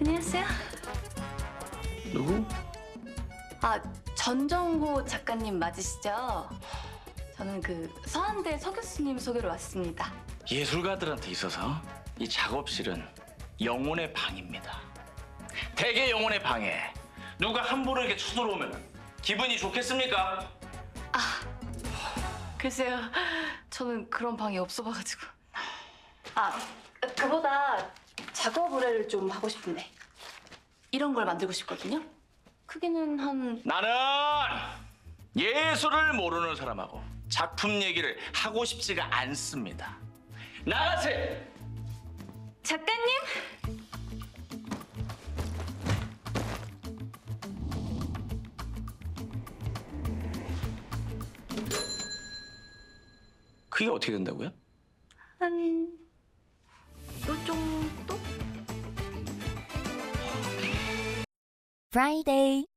안녕하세요. 누구? 아, 전정호 작가님 맞으시죠? 저는 그 서한대 서 교수님 소개로 왔습니다. 예술가들한테 있어서 이 작업실은 영혼의 방입니다. 대개 영혼의 방에 누가 함부로 이렇게 쳐들어오면 기분이 좋겠습니까? 글쎄요, 저는 그런 방이 없어 봐가지고. 아, 그보다 작업 의뢰를 좀 하고 싶은데. 이런 걸 만들고 싶거든요. 크기는 한 나는 예술을 모르는 사람하고 작품 얘기를 하고 싶지가 않습니다. 나가세요. 작가님? 그게 어떻게 된다고요? 한... Friday.